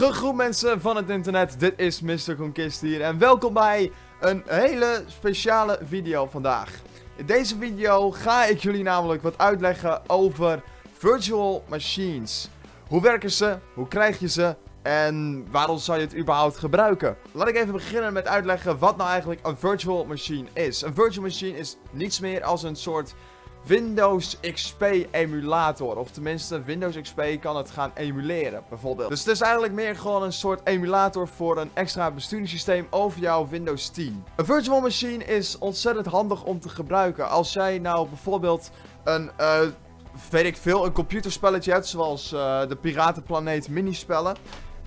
Gegroet mensen van het internet, dit is Mr. Conquist hier en welkom bij een hele speciale video vandaag. In deze video ga ik jullie namelijk wat uitleggen over virtual machines. Hoe werken ze, hoe krijg je ze en waarom zou je het überhaupt gebruiken? Laat ik even beginnen met uitleggen wat nou eigenlijk een virtual machine is. Een virtual machine is niets meer als een soort Windows XP emulator. Of tenminste, Windows XP kan het gaan emuleren, bijvoorbeeld. Dus het is eigenlijk meer gewoon een soort emulator voor een extra besturingssysteem over jouw Windows 10. Een virtual machine is ontzettend handig om te gebruiken. Als jij nou bijvoorbeeld een... Uh, weet ik veel, een computerspelletje hebt, zoals uh, de Piratenplaneet minispellen.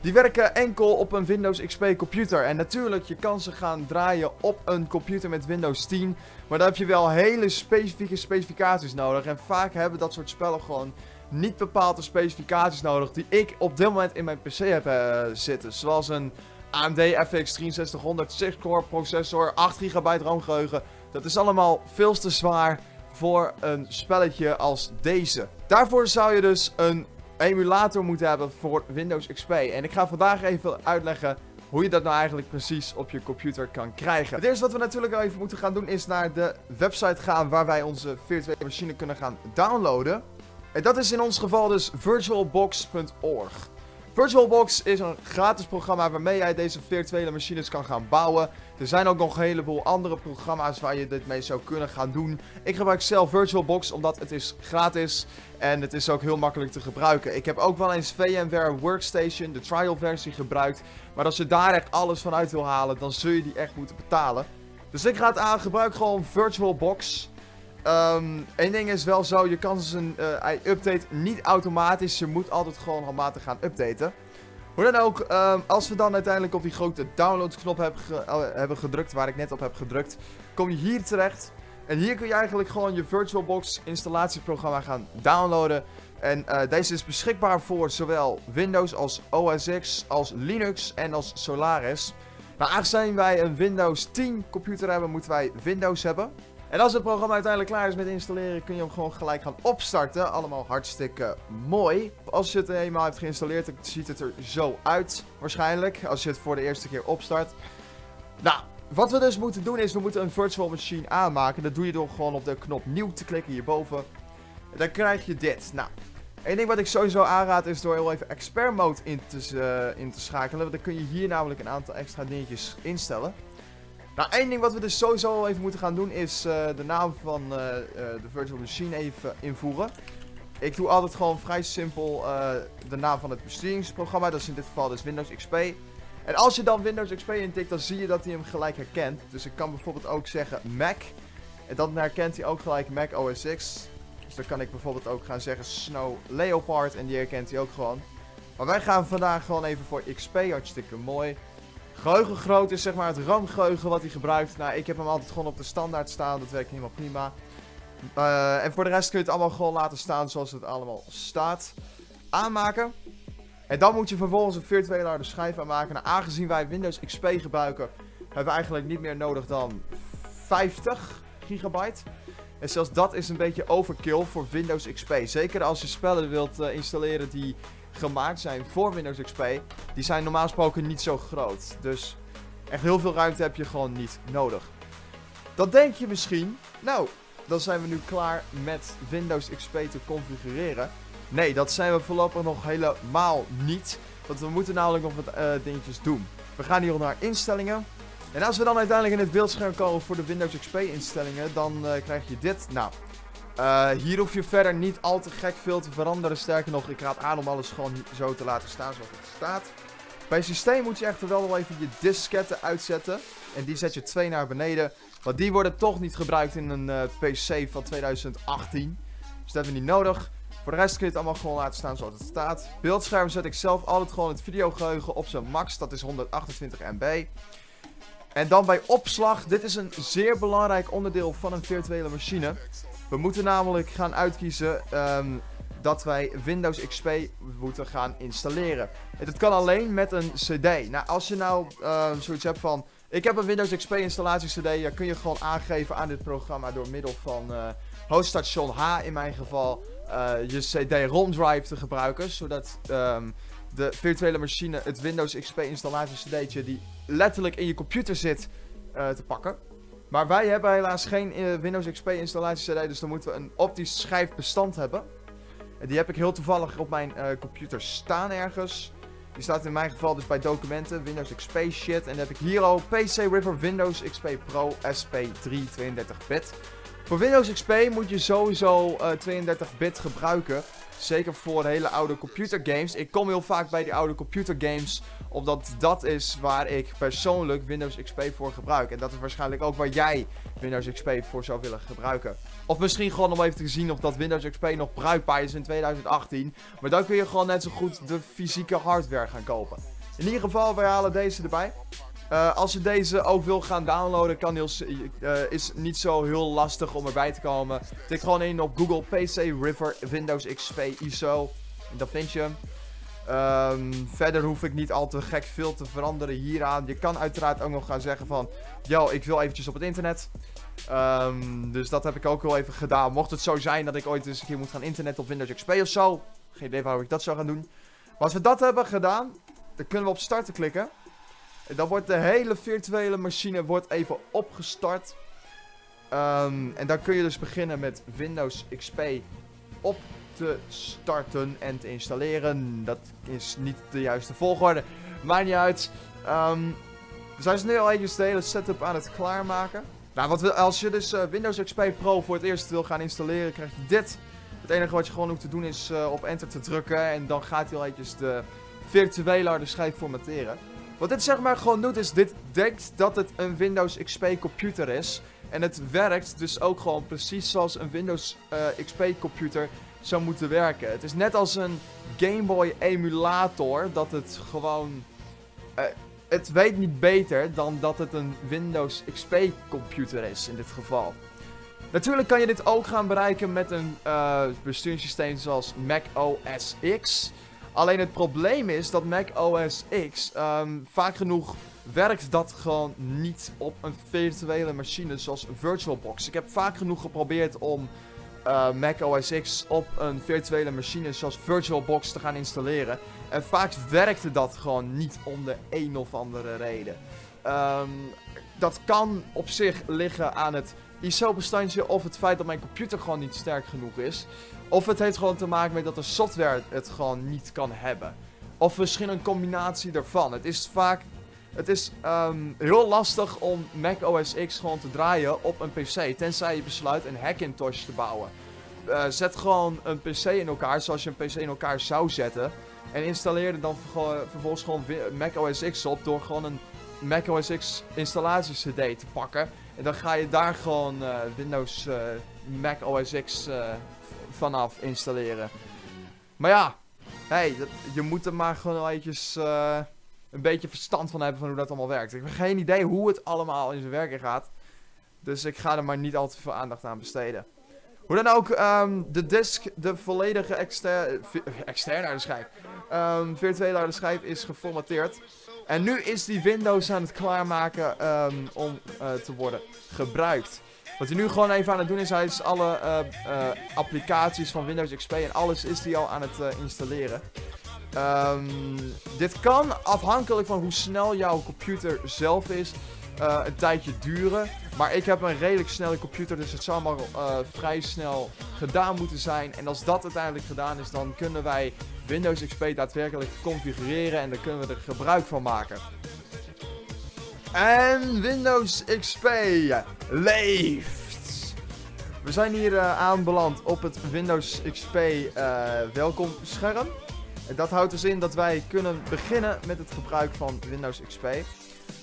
Die werken enkel op een Windows XP computer. En natuurlijk, je kan ze gaan draaien op een computer met Windows 10. Maar daar heb je wel hele specifieke specificaties nodig. En vaak hebben dat soort spellen gewoon niet bepaalde specificaties nodig die ik op dit moment in mijn PC heb uh, zitten. Zoals een AMD FX 6300 6-core processor, 8 GB RAM geheugen. Dat is allemaal veel te zwaar voor een spelletje als deze. Daarvoor zou je dus een emulator moeten hebben voor Windows XP. En ik ga vandaag even uitleggen hoe je dat nou eigenlijk precies op je computer kan krijgen. Het eerste wat we natuurlijk even moeten gaan doen is naar de website gaan waar wij onze virtuele machine kunnen gaan downloaden. En dat is in ons geval dus virtualbox.org. VirtualBox is een gratis programma waarmee jij deze virtuele machines kan gaan bouwen. Er zijn ook nog een heleboel andere programma's waar je dit mee zou kunnen gaan doen. Ik gebruik zelf VirtualBox omdat het is gratis en het is ook heel makkelijk te gebruiken. Ik heb ook wel eens VMware Workstation, de trial versie, gebruikt. Maar als je daar echt alles van uit wil halen, dan zul je die echt moeten betalen. Dus ik ga het aan, gebruik gewoon VirtualBox. Eén ding is wel zo, je kan zijn uh, update niet automatisch. Je moet altijd gewoon handmatig gaan updaten. Hoe dan ook, um, als we dan uiteindelijk op die grote downloadknop heb ge uh, hebben gedrukt, waar ik net op heb gedrukt, kom je hier terecht. En hier kun je eigenlijk gewoon je VirtualBox installatieprogramma gaan downloaden. En uh, deze is beschikbaar voor zowel Windows als OS X, als Linux en als Solaris. Nou, aangezien wij een Windows 10 computer hebben, moeten wij Windows hebben. En als het programma uiteindelijk klaar is met installeren, kun je hem gewoon gelijk gaan opstarten. Allemaal hartstikke mooi. Als je het eenmaal hebt geïnstalleerd, ziet het er zo uit waarschijnlijk. Als je het voor de eerste keer opstart. Nou, wat we dus moeten doen is, we moeten een virtual machine aanmaken. Dat doe je door gewoon op de knop nieuw te klikken hierboven. En dan krijg je dit. Nou, één ding wat ik sowieso aanraad is door heel even expert mode in te, in te schakelen. Want dan kun je hier namelijk een aantal extra dingetjes instellen. Nou, één ding wat we dus sowieso even moeten gaan doen is uh, de naam van uh, uh, de virtual machine even invoeren. Ik doe altijd gewoon vrij simpel de naam van het besturingsprogramma. Dat is in dit geval dus Windows XP. En als je dan Windows XP intikt, dan zie je dat hij hem gelijk herkent. Dus ik kan bijvoorbeeld ook zeggen Mac. En dan herkent hij ook gelijk Mac OS X. Dus dan kan ik bijvoorbeeld ook gaan zeggen Snow Leopard. En die herkent hij ook gewoon. Maar wij gaan vandaag gewoon even voor XP. Hartstikke mooi. Geheugengroot is zeg maar het RAM-geheugen wat hij gebruikt. Nou, ik heb hem altijd gewoon op de standaard staan. Dat werkt helemaal prima. Uh, en voor de rest kun je het allemaal gewoon laten staan zoals het allemaal staat. Aanmaken. En dan moet je vervolgens een virtuele harde schijf aanmaken. Nou, aangezien wij Windows XP gebruiken, hebben we eigenlijk niet meer nodig dan 50 gigabyte. En zelfs dat is een beetje overkill voor Windows XP. Zeker als je spellen wilt uh, installeren die gemaakt zijn voor Windows XP, die zijn normaal gesproken niet zo groot. Dus echt heel veel ruimte heb je gewoon niet nodig. Dat denk je misschien, nou, dan zijn we nu klaar met Windows XP te configureren. Nee, dat zijn we voorlopig nog helemaal niet. Want we moeten namelijk nog wat uh, dingetjes doen. We gaan hier naar instellingen. En als we dan uiteindelijk in het beeldscherm komen voor de Windows XP instellingen, dan uh, krijg je dit. Nou, uh, hier hoef je verder niet al te gek veel te veranderen. Sterker nog, ik raad aan om alles gewoon zo te laten staan zoals het staat. Bij systeem moet je echter wel even je disketten uitzetten. En die zet je twee naar beneden. Want die worden toch niet gebruikt in een uh, PC van 2018. Dus dat hebben we niet nodig. Voor de rest kun je het allemaal gewoon laten staan zoals het staat. Beeldscherm zet ik zelf altijd gewoon het videogeheugen op zijn max. Dat is 128 MB. En dan bij opslag. Dit is een zeer belangrijk onderdeel van een virtuele machine. We moeten namelijk gaan uitkiezen um, dat wij Windows XP moeten gaan installeren. En dat kan alleen met een CD. Nou, als je nou uh, zoiets hebt van... Ik heb een Windows XP installatie CD. Ja, kun je gewoon aangeven aan dit programma door middel van uh, hoststation H in mijn geval. Uh, je CD-ROM drive te gebruiken. Zodat um, de virtuele machine, het Windows XP installatie cd'tje die letterlijk in je computer zit, eh, te pakken. Maar wij hebben helaas geen eh, Windows XP installatie cd, dus dan moeten we een optisch schijfbestand hebben. En die heb ik heel toevallig op mijn eh, computer staan ergens. Die staat in mijn geval dus bij documenten, Windows XP shit. En dan heb ik hier al PC River Windows XP Pro SP3 32-bit. Voor Windows XP moet je sowieso 32-bit gebruiken. Zeker voor hele oude computergames. Ik kom heel vaak bij die oude computergames. Omdat dat is waar ik persoonlijk Windows XP voor gebruik. En dat is waarschijnlijk ook waar jij Windows XP voor zou willen gebruiken. Of misschien gewoon om even te zien of dat Windows XP nog bruikbaar is in 2018. Maar dan kun je gewoon net zo goed de fysieke hardware gaan kopen. In ieder geval, wij halen deze erbij. Uh, als je deze ook wil gaan downloaden, kan heel, uh, is niet zo heel lastig om erbij te komen. Tik gewoon in op Google PC River Windows XP ISO. En dan vind je. Um, verder hoef ik niet al te gek veel te veranderen hieraan. Je kan uiteraard ook nog gaan zeggen van... Yo, ik wil eventjes op het internet. Um, dus dat heb ik ook wel even gedaan. Mocht het zo zijn dat ik ooit eens een keer moet gaan internet op Windows XP of zo. Geen idee waarom ik dat zou gaan doen. Maar als we dat hebben gedaan, dan kunnen we op starten klikken. Dan wordt de hele virtuele machine wordt even opgestart. Um, en dan kun je dus beginnen met Windows XP op te starten en te installeren. Dat is niet de juiste volgorde. Maakt niet uit. Um, we zijn dus nu al eventjes de hele setup aan het klaarmaken. Nou, wat als je dus uh, Windows XP Pro voor het eerst wil gaan installeren, krijg je dit. Het enige wat je gewoon hoeft te doen is uh, op enter te drukken. En dan gaat hij al eventjes de virtuele harde schijf formateren. Wat dit zeg maar gewoon doet is, dit denkt dat het een Windows XP computer is. En het werkt dus ook gewoon precies zoals een Windows uh, XP computer zou moeten werken. Het is net als een Game Boy emulator dat het gewoon... Uh, het weet niet beter dan dat het een Windows XP computer is in dit geval. Natuurlijk kan je dit ook gaan bereiken met een uh, besturingssysteem zoals Mac OS X. Alleen het probleem is dat Mac OS X um, vaak genoeg werkt dat gewoon niet op een virtuele machine zoals VirtualBox. Ik heb vaak genoeg geprobeerd om uh, Mac OS X op een virtuele machine zoals VirtualBox te gaan installeren. En vaak werkte dat gewoon niet om de een of andere reden. Um, dat kan op zich liggen aan het ISO-bestandje of het feit dat mijn computer gewoon niet sterk genoeg is. Of het heeft gewoon te maken met dat de software het gewoon niet kan hebben. Of misschien een combinatie daarvan. Het is vaak... Het is um, heel lastig om Mac OS X gewoon te draaien op een PC. Tenzij je besluit een Hackintosh te bouwen. Uh, zet gewoon een PC in elkaar zoals je een PC in elkaar zou zetten. En installeer er dan vervolgens gewoon Mac OS X op door gewoon een Mac OS X installatie CD te pakken. En dan ga je daar gewoon uh, Windows uh, Mac OS X vanaf installeren. Maar ja, hey, je moet er maar gewoon eventjes een beetje verstand van hebben van hoe dat allemaal werkt. Ik heb geen idee hoe het allemaal in zijn werking gaat. Dus ik ga er maar niet al te veel aandacht aan besteden. Hoe dan ook, um, de disk, de volledige exter externe harde schijf, um, virtuele harde schijf is geformateerd. En nu is die Windows aan het klaarmaken um, om uh, te worden gebruikt. Wat hij nu gewoon even aan het doen is, hij is alle uh, uh, applicaties van Windows XP en alles is hij al aan het installeren. Um, dit kan afhankelijk van hoe snel jouw computer zelf is, een tijdje duren. Maar ik heb een redelijk snelle computer, dus het zal maar vrij snel gedaan moeten zijn. En als dat uiteindelijk gedaan is, dan kunnen wij Windows XP daadwerkelijk configureren en dan kunnen we er gebruik van maken. En Windows XP leeft. We zijn hier uh, aanbeland op het Windows XP uh, welkom scherm. Dat houdt dus in dat wij kunnen beginnen met het gebruik van Windows XP. Uh,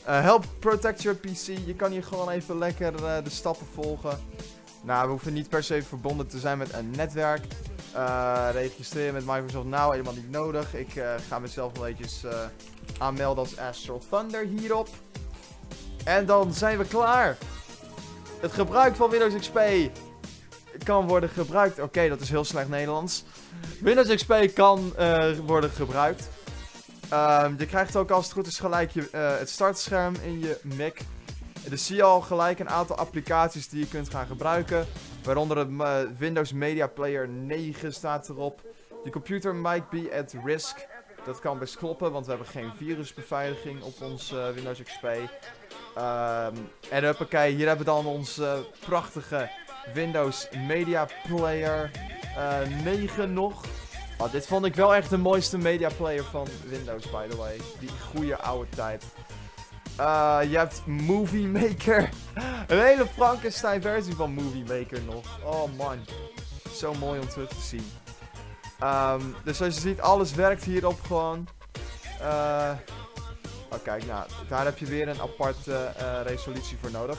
help protect your PC. Je kan hier gewoon even lekker de stappen volgen. Nou, we hoeven niet per se verbonden te zijn met een netwerk. Registreren met Microsoft Now helemaal niet nodig. Ik ga mezelf wel eventjes aanmelden als Astral Thunder hierop. En dan zijn we klaar. Het gebruik van Windows XP kan worden gebruikt. Oké, dat is heel slecht Nederlands. Windows XP kan uh, worden gebruikt. Um, je krijgt ook als het goed is gelijk je, uh, het startscherm in je Mac. Dus zie je al gelijk een aantal applicaties die je kunt gaan gebruiken. Waaronder de uh, Windows Media Player 9 staat erop. Je computer might be at risk. dat kan best kloppen, want we hebben geen virusbeveiliging op ons eh, Windows XP. Ehm, en huppakee, hier hebben we dan onze prachtige Windows Media Player uh, 9 nog. Oh, dit vond ik wel echt de mooiste media player van Windows, by the way. Die goede oude tijd. Uh, je hebt Movie Maker. Een hele Frankenstein versie van Movie Maker nog. Oh man. Zo mooi om terug te zien. Um, dus zoals je ziet, alles werkt hierop gewoon. Uh, oh kijk, nou, daar heb je weer een aparte uh, resolutie voor nodig.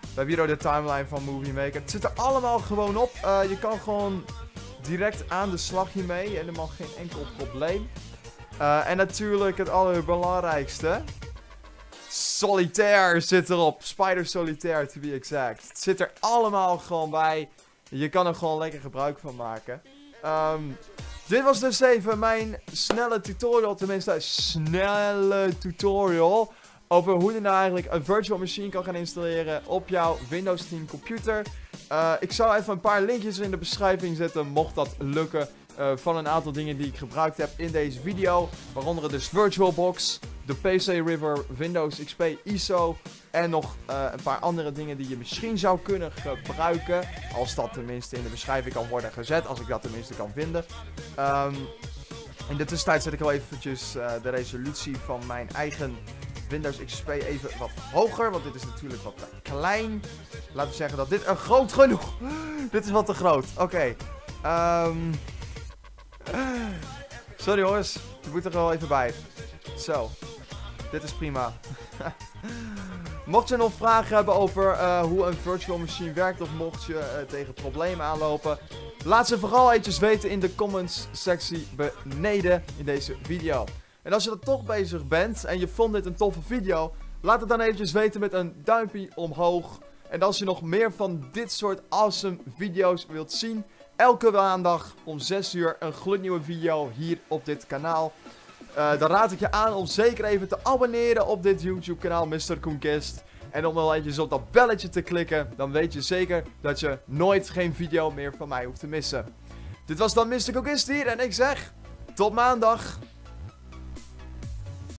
We hebben hier ook de timeline van Movie Maker. Het zit er allemaal gewoon op. Je kan gewoon direct aan de slag hiermee. Helemaal geen enkel probleem. En natuurlijk het allerbelangrijkste. Solitaire zit erop. Spider Solitaire, to be exact. Het zit er allemaal gewoon bij. Je kan er gewoon lekker gebruik van maken. Um, dit was dus even mijn snelle tutorial. Tenminste, snelle tutorial. Over hoe je nou eigenlijk een virtual machine kan gaan installeren op jouw Windows 10 computer. Uh, ik zal even een paar linkjes in de beschrijving zetten, mocht dat lukken. Uh, van een aantal dingen die ik gebruikt heb in deze video. Waaronder dus VirtualBox, de PC River, Windows XP ISO. En nog uh, een paar andere dingen die je misschien zou kunnen gebruiken. Als dat tenminste in de beschrijving kan worden gezet. Als ik dat tenminste kan vinden. Um, in de tussentijd zet ik al eventjes de resolutie van mijn eigen Windows XP even wat hoger. Want dit is natuurlijk wat te klein. Laten we zeggen dat dit een groot genoeg. dit is wat te groot. Oké. Um... Sorry jongens. Je moet er wel even bij. Zo. Dit is prima. mocht je nog vragen hebben over uh, hoe een virtual machine werkt. Of mocht je uh, tegen problemen aanlopen. Laat ze vooral eventjes weten in de comments sectie beneden in deze video. En als je er toch bezig bent en je vond dit een toffe video, laat het dan eventjes weten met een duimpje omhoog. En als je nog meer van dit soort awesome video's wilt zien, elke maandag om 6 uur een gloednieuwe video hier op dit kanaal. Uh, dan raad ik je aan om zeker even te abonneren op dit YouTube kanaal Mr. Koenkist. En om wel eventjes op dat belletje te klikken, dan weet je zeker dat je nooit geen video meer van mij hoeft te missen. Dit was dan Mr. Koenkist hier en ik zeg tot maandag.